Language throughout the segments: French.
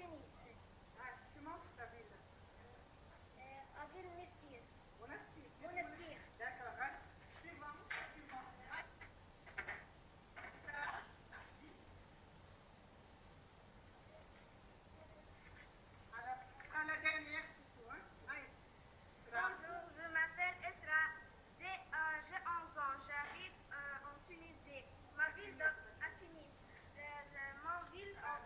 Tunisie. À Tunis. Mhm. À Tunis. Ah, comment ta ville Euh, à ville Mestir. Monastir. Monastir. D'accord. hein. Suivant. Suivant. Alors, ce sera la dernière, c'est tout. Hein? Ah, Isra. Bonjour, je m'appelle Esra. J'ai euh, j'ai 11 ans. J'habite euh, en Tunisie. Ma ville de, à Tunis. Le- le- mon ville, euh,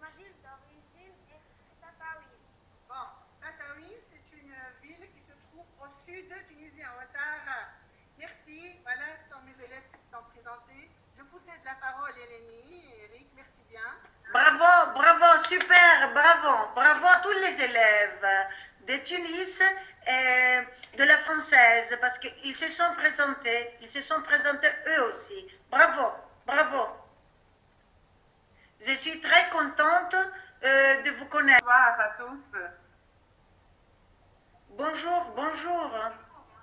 ma ville d'origine est Tataouine. Bon, Tataouine, c'est une ville qui se trouve au sud tunisien, au Sahara. Merci. Voilà, ce sont mes élèves qui se sont présentés. Je vous cède la parole, Eleni. Eric, merci bien. Bravo, bravo, super, bravo, bravo à tous les élèves de Tunis et de la française parce qu'ils se sont présentés, ils se sont présentés eux aussi. Bravo, bravo. Je suis très contente euh, de vous connaître. Bonsoir à tous. Bonjour, bonjour.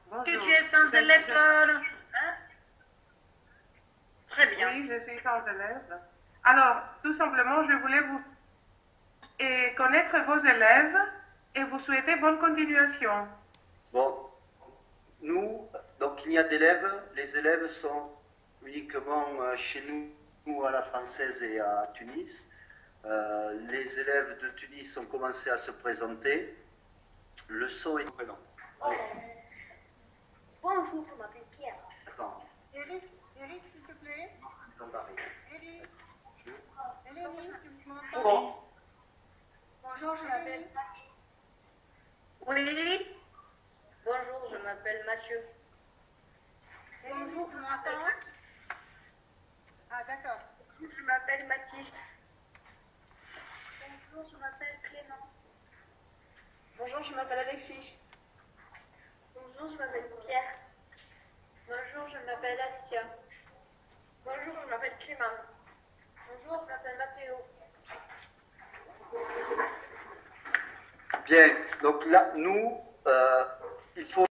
Bonjour. Que tu es sans? Très bien. Oui, je suis sans élève. Alors, tout simplement, je voulais vous et connaître vos élèves et vous souhaiter bonne continuation. Bon, nous, donc il y a d'élèves, les élèves sont uniquement euh, chez nous, nous, à la française et à Tunis. Euh, les élèves de Tunis ont commencé à se présenter. Le son est prénom. Bonjour, je m'appelle Pierre. Attends, Eric, s'il te plaît. Eric. Eleni, tu m'entends? Bon. Bonjour, je m'appelle. Oui, Bonjour, je m'appelle Mathieu. Eleni, tu m'entends? Ah, d'accord. Bonjour, je m'appelle Mathis. Bonjour, je m'appelle Clément. Bonjour, je m'appelle Alexis. Bonjour, je m'appelle Pierre. Bonjour, je m'appelle Alicia. Bonjour, je m'appelle Clément. Bonjour, je m'appelle Mathéo. Bien, donc là, nous, euh, il faut